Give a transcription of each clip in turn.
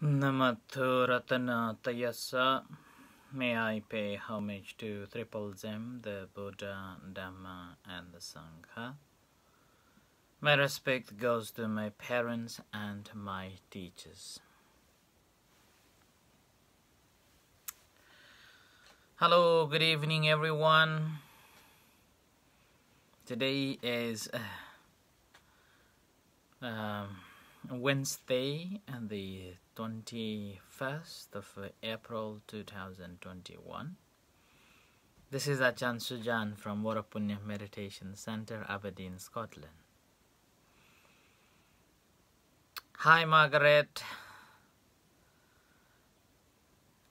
Namatthu Ratanattayassa. May I pay homage to Triple Gem, the Buddha, Dhamma, and the Sangha. My respect goes to my parents and my teachers. Hello, good evening, everyone. Today is uh, um, Wednesday, and the 21st of April 2021. This is Ajahn Sujan from Varapunya Meditation Center, Aberdeen, Scotland. Hi, Margaret.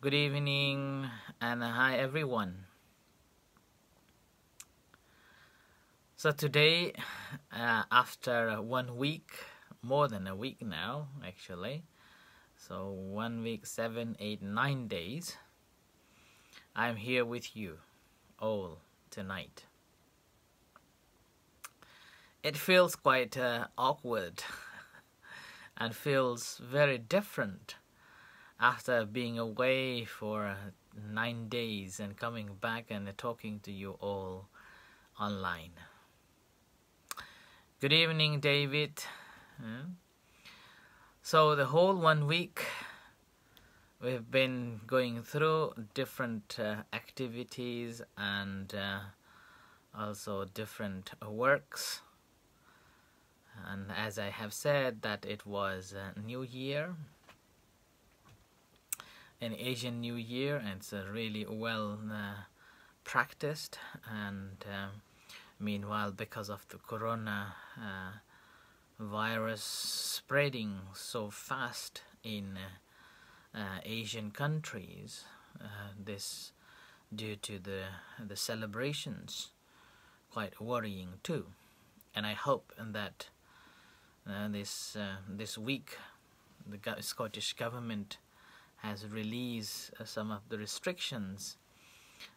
Good evening, and hi, everyone. So, today, uh, after one week, more than a week now, actually, so one week, seven, eight, nine days. I'm here with you all tonight. It feels quite uh, awkward and feels very different after being away for nine days and coming back and talking to you all online. Good evening, David. So the whole one week we've been going through different uh, activities and uh, also different works. And as I have said that it was New Year, an Asian New Year, and it's really well uh, practiced. And um, meanwhile, because of the Corona uh, virus spreading so fast in uh, uh, Asian countries. Uh, this due to the the celebrations, quite worrying too. And I hope that uh, this uh, this week the Scottish government has released uh, some of the restrictions,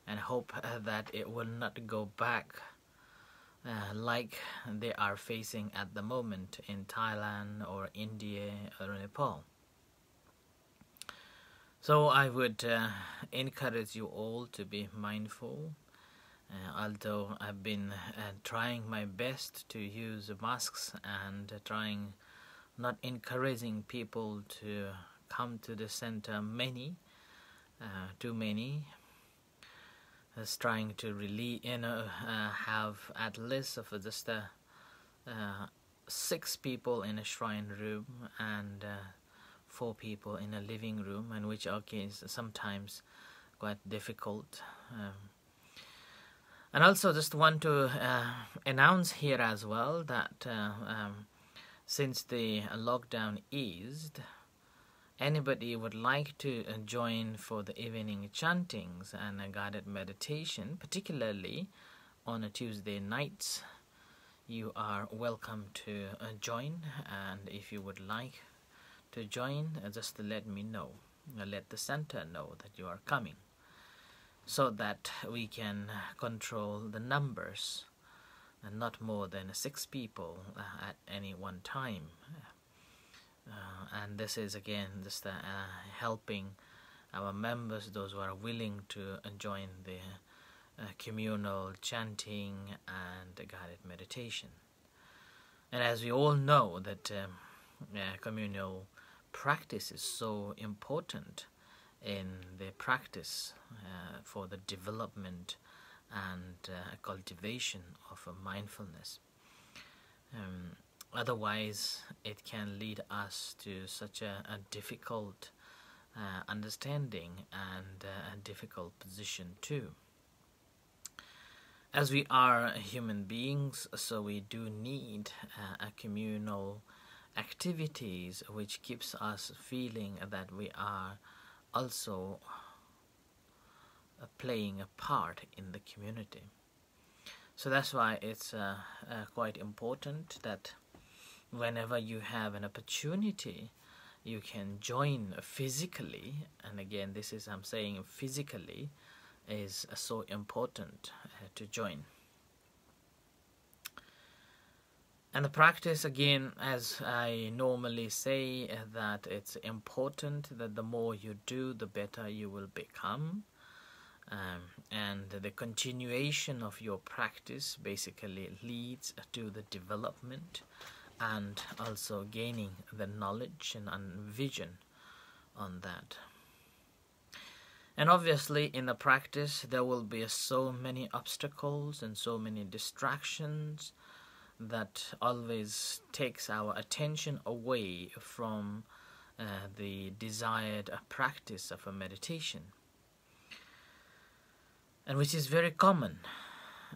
and hope that it will not go back uh, like they are facing at the moment in Thailand or India or Nepal. So I would uh, encourage you all to be mindful. Uh, although I've been uh, trying my best to use masks and trying not encouraging people to come to the center many, uh, too many, is trying to really you know uh, have at least of just uh, uh, six people in a shrine room and uh, four people in a living room and which okay sometimes quite difficult um, and also just want to uh, announce here as well that um, since the lockdown eased anybody would like to uh, join for the evening chantings and a guided meditation, particularly on a Tuesday nights, you are welcome to uh, join. And if you would like to join, uh, just let me know. let the center know that you are coming, so that we can control the numbers, and not more than six people at any one time and this is again just uh, helping our members those who are willing to join the uh, communal chanting and guided meditation and as we all know that um, communal practice is so important in the practice uh, for the development and uh, cultivation of mindfulness. Um, otherwise it can lead us to such a, a difficult uh, understanding and uh, a difficult position too. As we are human beings so we do need uh, a communal activities which keeps us feeling that we are also playing a part in the community. So that's why it's uh, uh, quite important that whenever you have an opportunity you can join physically and again this is i'm saying physically is so important uh, to join And the practice, again, as I normally say, uh, that it's important that the more you do, the better you will become. Um, and the continuation of your practice basically leads to the development and also gaining the knowledge and, and vision on that. And obviously, in the practice, there will be so many obstacles and so many distractions that always takes our attention away from uh, the desired practice of a meditation and which is very common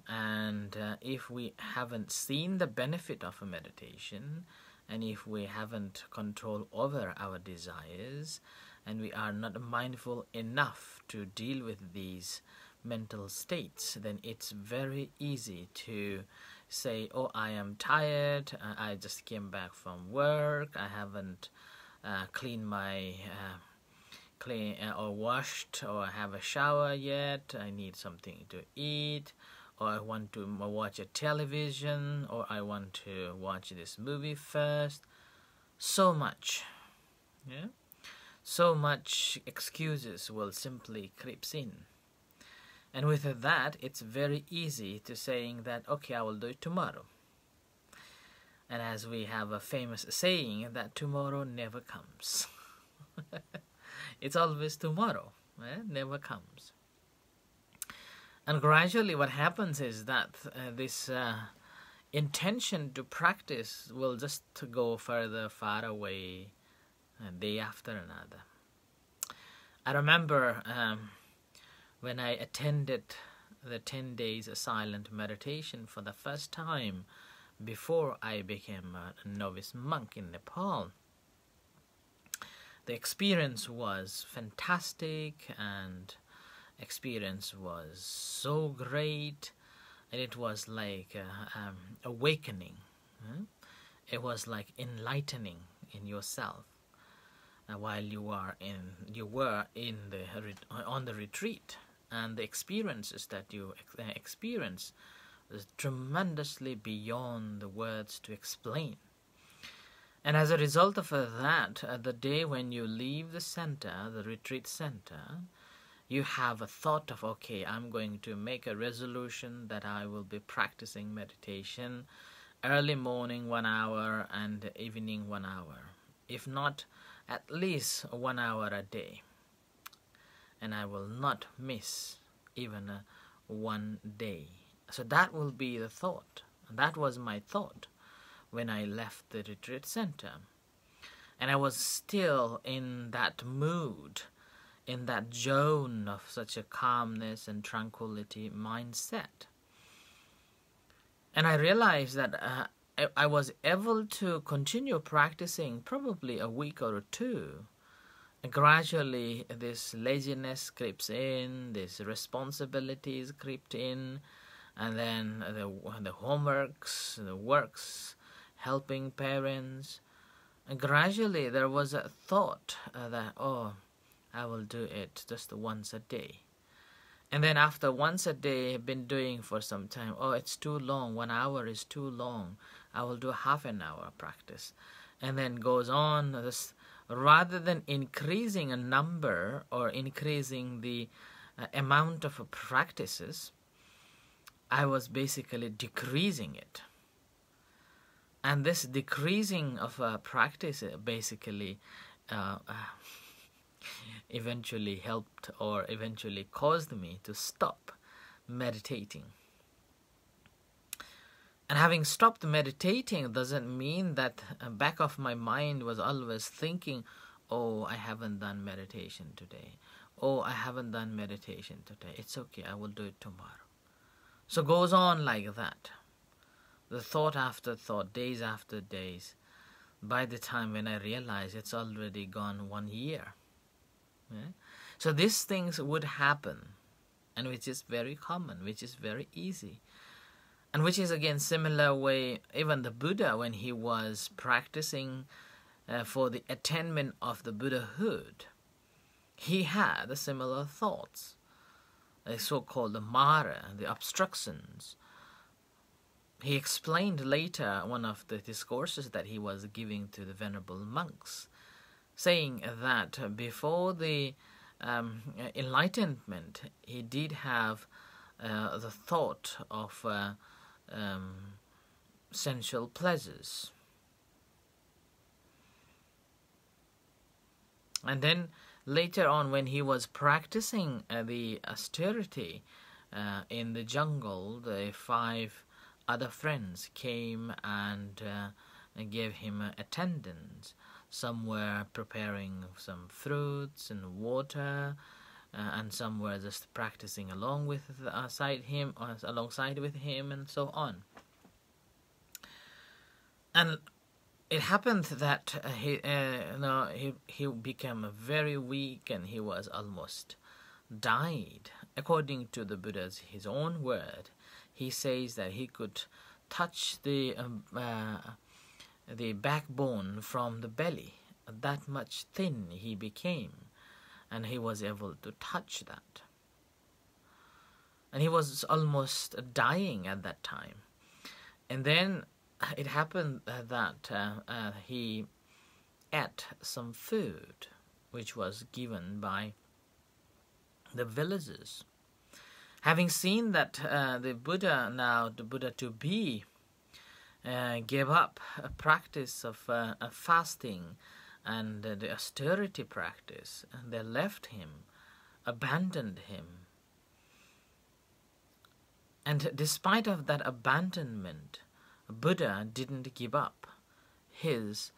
and uh, if we haven't seen the benefit of a meditation and if we haven't control over our desires and we are not mindful enough to deal with these mental states then it's very easy to say, "Oh, I am tired. Uh, I just came back from work. I haven't uh, cleaned my uh, clean uh, or washed or have a shower yet. I need something to eat." Or I want to watch a television, or I want to watch this movie first. So much, yeah, so much excuses will simply creeps in and with that, it's very easy to saying that, okay, I will do it tomorrow. And as we have a famous saying, that tomorrow never comes. it's always tomorrow, eh? never comes. And gradually, what happens is that uh, this uh, intention to practice will just go further, far away, uh, day after another. I remember um, when I attended the 10 days of silent meditation for the first time before I became a novice monk in Nepal. The experience was fantastic and experience was so great and it was like uh, um, awakening it was like enlightening in yourself uh, while you are in you were in the on the retreat and the experiences that you uh, experience is tremendously beyond the words to explain. And as a result of that, uh, the day when you leave the center, the retreat center, you have a thought of, okay, I'm going to make a resolution that I will be practicing meditation early morning one hour and evening one hour. If not, at least one hour a day and I will not miss even one day. So that will be the thought. That was my thought when I left the retreat center. And I was still in that mood, in that zone of such a calmness and tranquility mindset. And I realized that uh, I was able to continue practicing probably a week or two gradually this laziness creeps in, this responsibilities crept in, and then the the homeworks, the works, helping parents. And gradually there was a thought uh, that oh, I will do it just once a day. And then after once a day, I've been doing for some time. Oh, it's too long. One hour is too long. I will do half an hour practice, and then goes on this rather than increasing a number or increasing the uh, amount of practices, I was basically decreasing it. And this decreasing of uh, practice basically uh, uh, eventually helped or eventually caused me to stop meditating. And having stopped meditating doesn't mean that uh, back of my mind was always thinking, oh, I haven't done meditation today. Oh, I haven't done meditation today. It's okay, I will do it tomorrow. So goes on like that. The thought after thought, days after days. By the time when I realize it's already gone one year. So these things would happen, and which is very common, which is very easy. And which is again similar way even the buddha when he was practicing uh, for the attainment of the buddhahood he had similar thoughts the so-called the mara the obstructions. He explained later one of the discourses that he was giving to the venerable monks, saying that before the um, enlightenment, he did have uh, the thought of uh, um, sensual pleasures. And then later on, when he was practicing uh, the austerity uh, in the jungle, the five other friends came and uh, gave him attendance. Some were preparing some fruits and water, uh, and some were just practicing along with uh, him, uh, alongside with him, and so on. And it happened that uh, he, uh, no, he he became very weak, and he was almost died. According to the Buddha's his own word, he says that he could touch the um, uh, the backbone from the belly. That much thin he became, and he was able to touch that. And he was almost dying at that time. And then it happened that uh, uh, he ate some food which was given by the villagers having seen that uh, the Buddha now, the Buddha to be, gave up a practice of uh, fasting and the austerity practice, and they left him, abandoned him. And despite of that abandonment, Buddha didn't give up his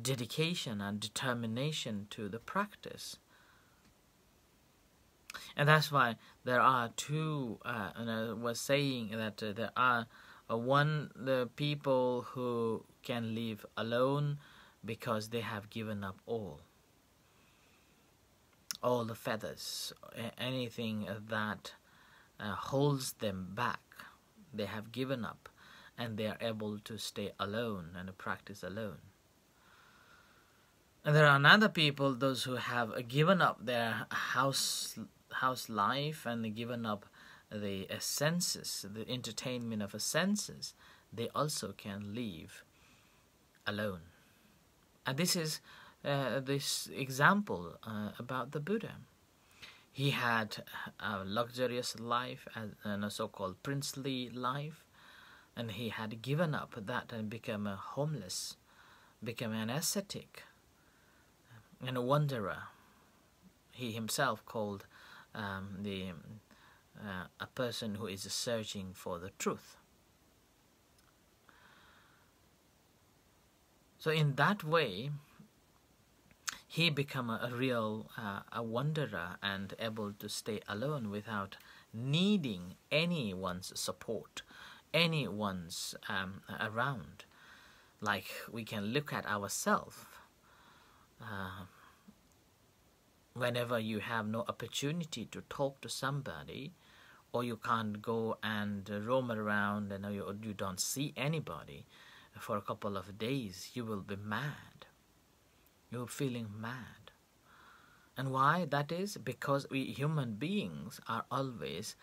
dedication and determination to the practice. And that's why there are two, uh, and I was saying that uh, there are uh, one, the people who can live alone because they have given up all. All the fetters, anything that uh, holds them back, they have given up and they are able to stay alone and practice alone. And there are another people, those who have given up their house house life and given up the senses, the entertainment of the senses, they also can live alone. And this is uh, this example uh, about the Buddha. He had a luxurious life and a so-called princely life, and he had given up that and become a homeless, become an ascetic, and a wanderer. He himself called um, the uh, a person who is searching for the truth. So in that way, he become a, a real uh, a wanderer and able to stay alone without needing anyone's support, anyone's um, around. Like we can look at ourselves. Uh, whenever you have no opportunity to talk to somebody or you can't go and roam around and you, you don't see anybody for a couple of days you will be mad. You're feeling mad. And why that is? Because we human beings are always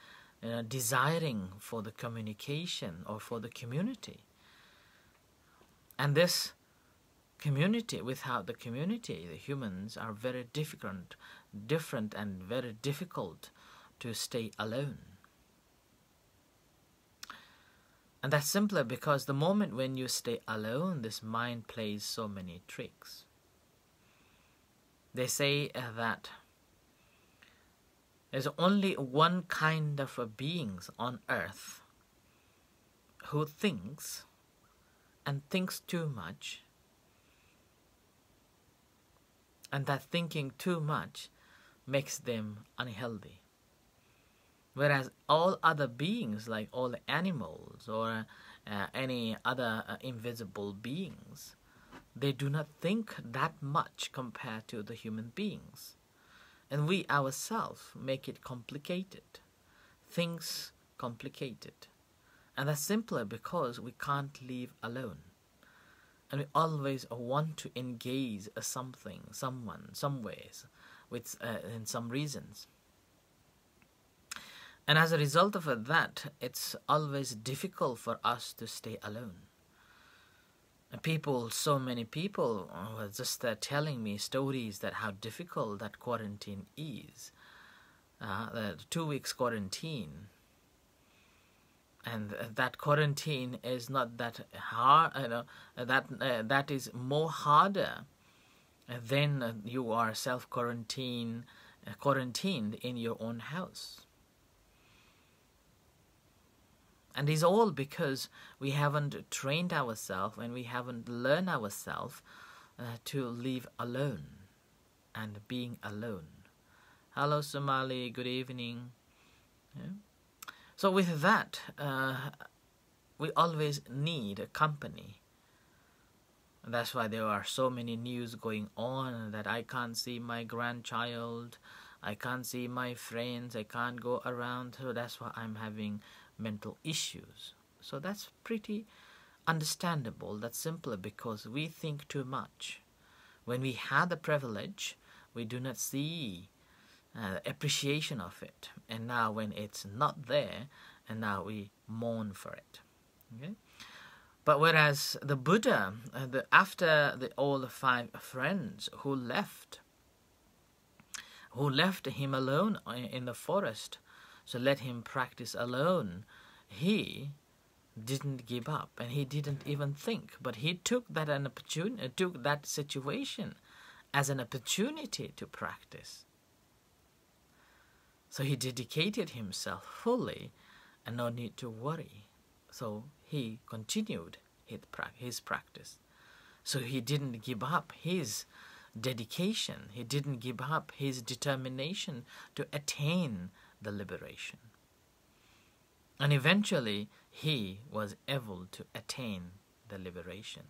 uh, desiring for the communication or for the community. And this community without the community the humans are very different different and very difficult to stay alone and that's simpler because the moment when you stay alone this mind plays so many tricks they say uh, that there's only one kind of beings on earth who thinks and thinks too much and that thinking too much makes them unhealthy. Whereas all other beings, like all animals or uh, any other uh, invisible beings, they do not think that much compared to the human beings. And we ourselves make it complicated. Things complicated. And that's simply because we can't live alone and we always want to engage something, someone, some ways, with uh, in some reasons. And as a result of that, it's always difficult for us to stay alone. People, so many people were just uh, telling me stories that how difficult that quarantine is. Uh, the two weeks quarantine. And that quarantine is not that hard, you know, that, uh, that is more harder than you are self quarantine, uh, quarantined in your own house. And it's all because we haven't trained ourselves and we haven't learned ourselves uh, to live alone and being alone. Hello, Somali. Good evening. Yeah. So, with that, uh, we always need a company. That's why there are so many news going on that I can't see my grandchild, I can't see my friends, I can't go around. So that's why I'm having mental issues. So that's pretty understandable. That's simply because we think too much. When we have the privilege, we do not see uh, appreciation of it. And now when it's not there, and now we mourn for it. Okay? But whereas the Buddha, uh, the, after the, all the five friends who left, who left him alone in the forest, so let him practice alone. He didn't give up and he didn't even think, but he took that an opportunity, uh, took that situation as an opportunity to practice. So he dedicated himself fully and no need to worry. So he continued his practice. So he didn't give up his dedication, he didn't give up his determination to attain the liberation. And eventually, he was able to attain the liberation.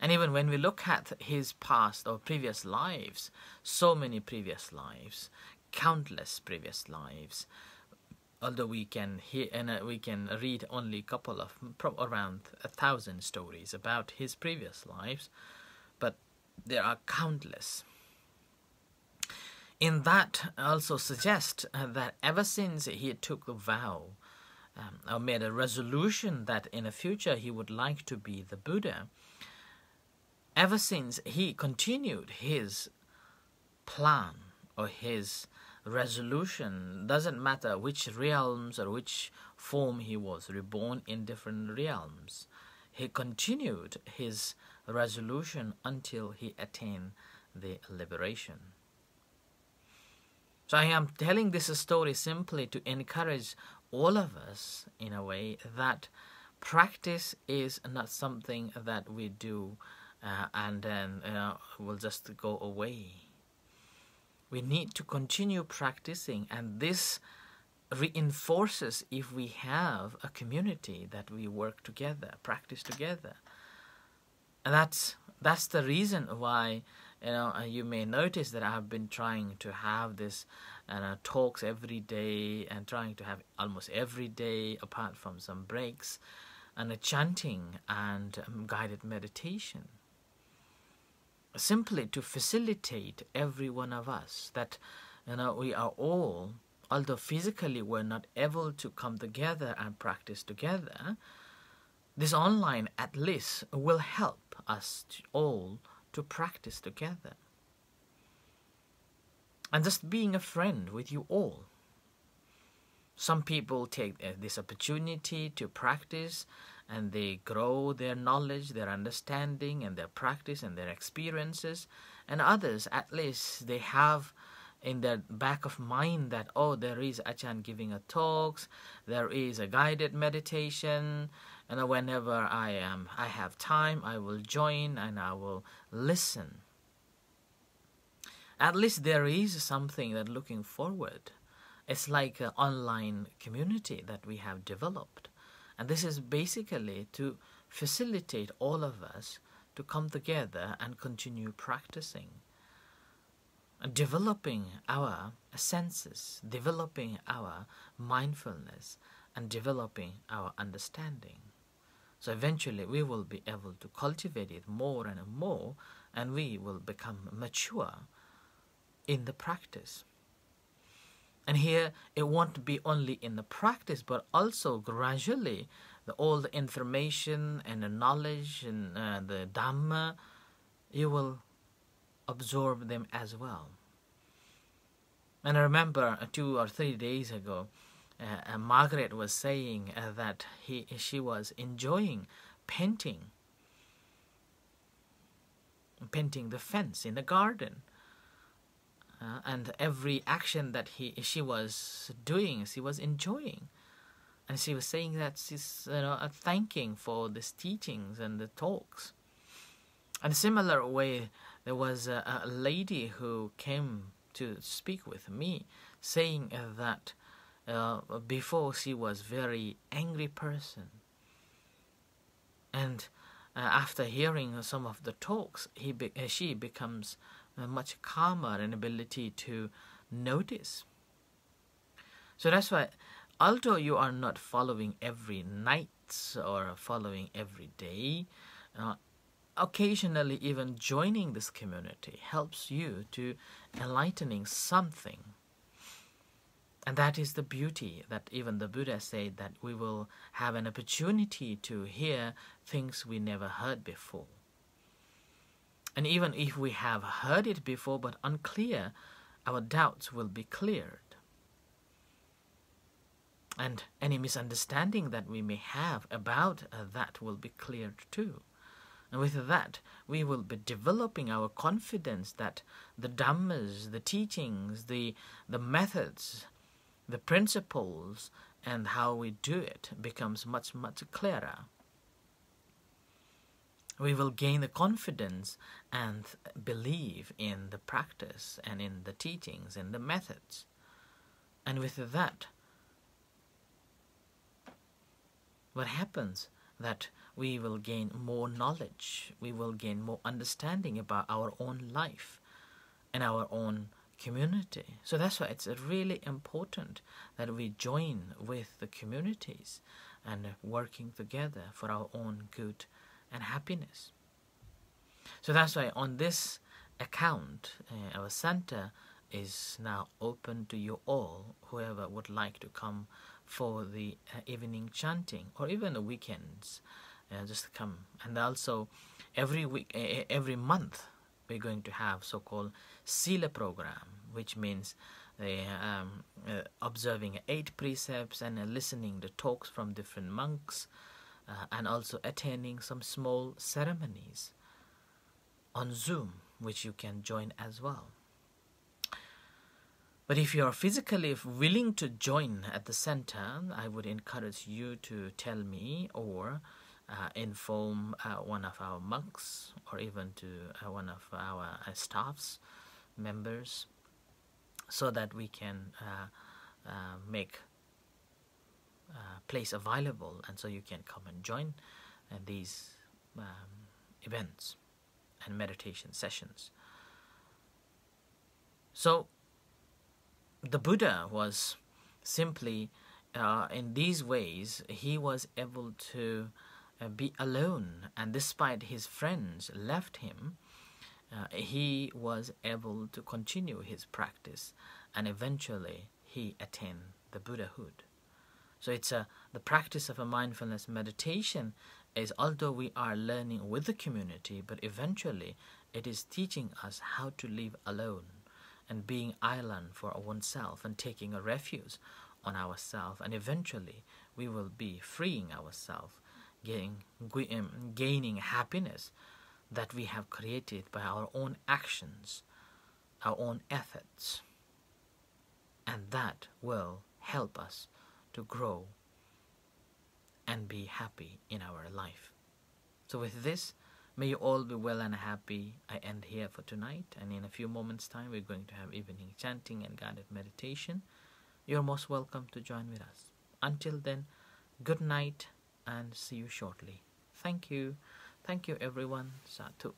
And even when we look at his past or previous lives, so many previous lives, countless previous lives, although we can hear and uh, we can read only a couple of around a thousand stories about his previous lives, but there are countless in that also suggests uh, that ever since he took a vow um, or made a resolution that in the future he would like to be the Buddha, ever since he continued his plan or his resolution, doesn't matter which realms or which form he was reborn in different realms, he continued his resolution until he attained the liberation. So I am telling this story simply to encourage all of us in a way that practice is not something that we do uh, and then uh, will just go away. We need to continue practicing, and this reinforces if we have a community that we work together, practice together. And that's that's the reason why you know you may notice that i have been trying to have this uh, talks every day and trying to have almost every day apart from some breaks and a chanting and um, guided meditation. Simply to facilitate every one of us that you know we are all although physically we're not able to come together and practice together this online at least will help us all to practice together. And just being a friend with you all. Some people take uh, this opportunity to practice and they grow their knowledge, their understanding, and their practice and their experiences. And others, at least, they have in their back of mind that oh there is Ajahn giving a talks there is a guided meditation and whenever I am I have time I will join and I will listen. At least there is something that looking forward. It's like an online community that we have developed. And this is basically to facilitate all of us to come together and continue practicing developing our senses developing our mindfulness and developing our understanding so eventually we will be able to cultivate it more and more and we will become mature in the practice. And here it won't be only in the practice, but also gradually, the, all the information and the knowledge and uh, the Dhamma, you will absorb them as well. And I remember uh, two or three days ago, uh, uh, Margaret was saying uh, that he she was enjoying painting, painting the fence in the garden. Uh, and every action that he she was doing, she was enjoying, and she was saying that she's you know thanking for these teachings and the talks. And similar way, there was a, a lady who came to speak with me, saying that uh, before she was very angry person, and uh, after hearing some of the talks, he be- uh, she becomes uh, much calmer and ability to notice. So that's why, although you are not following every night or following every day, uh, occasionally even joining this community helps you to enlightening something. And that is the beauty that even the buddha said that we will have an opportunity to hear things we never heard before. And even if we have heard it before but unclear our doubts will be cleared. And any misunderstanding that we may have about uh, that will be cleared too and with that, we will be developing our confidence that the Dhammas, the teachings, the, the methods, the principles, and how we do it becomes much, much clearer. We will gain the confidence and believe in the practice and in the teachings and the methods. And with that, what happens that we will gain more knowledge, we will gain more understanding about our own life and our own community. So that's why it's really important that we join with the communities and working together for our own good and happiness. So that's why on this account, uh, our center is now open to you all, whoever would like to come for the uh, evening chanting or even the weekends uh, just come. And also, every week, uh, every month, we're going to have so-called Sila program, which means um, uh, observing eight precepts and uh, listening to talks from different monks, uh, and also attending some small ceremonies on Zoom, which you can join as well. But if you are physically willing to join at the center, I would encourage you to tell me or uh, inform uh, one of our monks or even to uh, one of our uh, staffs members so that we can uh, uh, make place available and so you can come and join these um, events and meditation sessions. So the buddha was simply in these ways he was able to uh, be alone, and despite his friends left him, uh, he was able to continue his practice, and eventually he attained the Buddhahood. So it's a the practice of a mindfulness meditation is although we are learning with the community, but eventually it is teaching us how to live alone and being island for oneself and taking a refuge on ourselves, and eventually we will be freeing ourselves um, gaining happiness that we have created by our own actions, our own efforts. And that will help us to grow and be happy in our life. So, with this, may you all be well and happy. I end here for tonight, and in a few moments' time, we're going to have evening chanting and guided meditation. You're most welcome to join with us. Until then, good night and see you shortly. Thank you. Thank you, everyone. Sadhu.